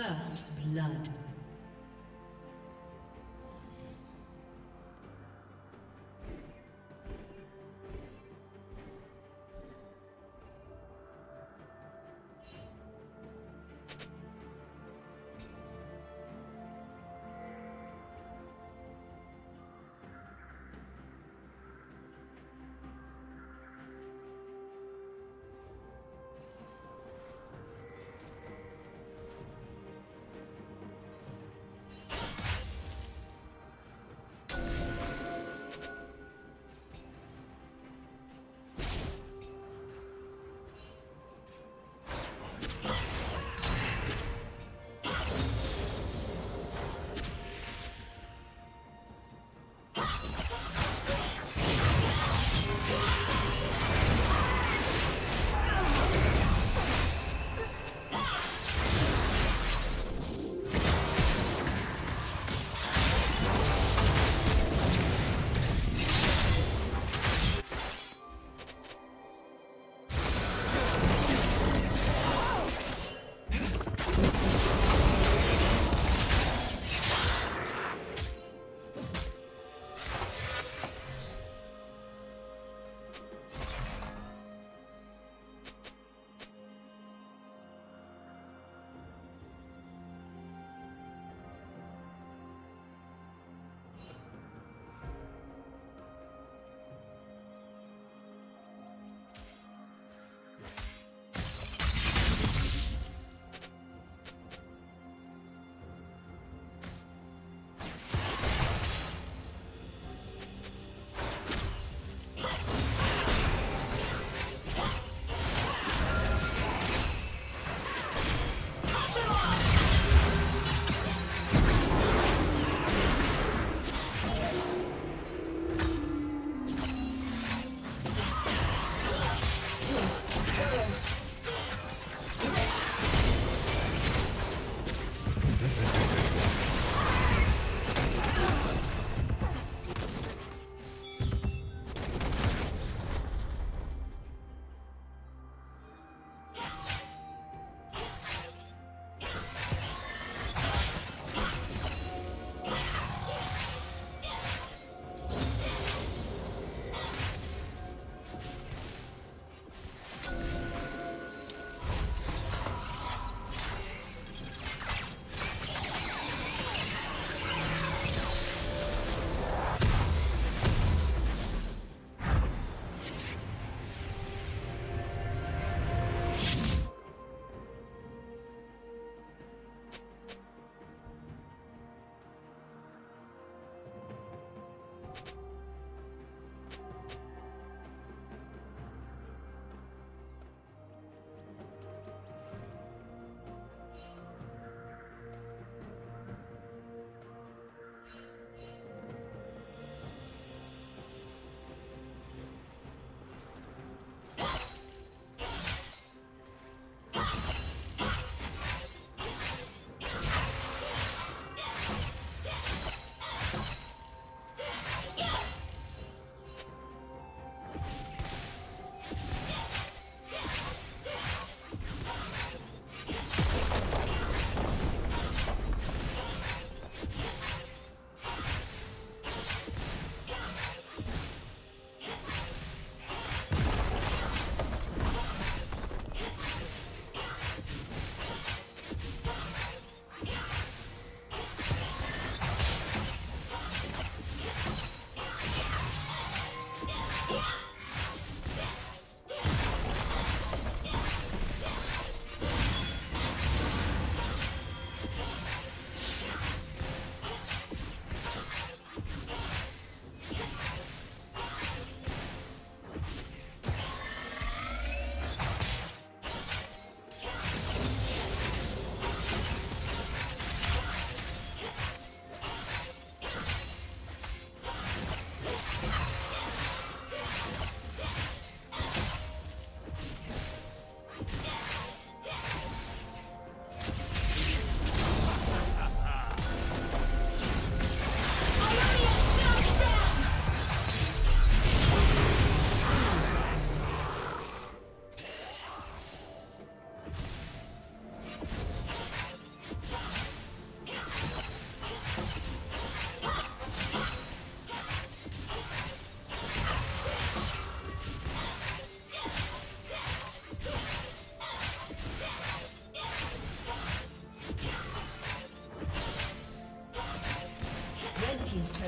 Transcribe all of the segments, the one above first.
First blood.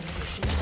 Thank you.